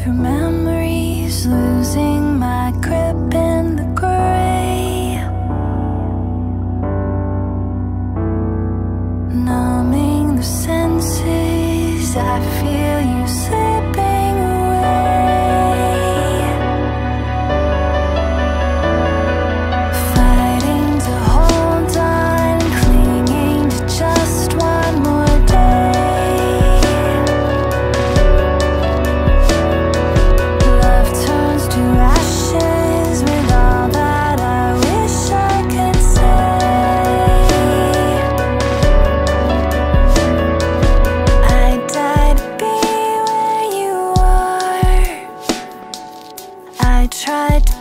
through memories, losing my grip in the gray. Numbing the senses, I feel you say. tried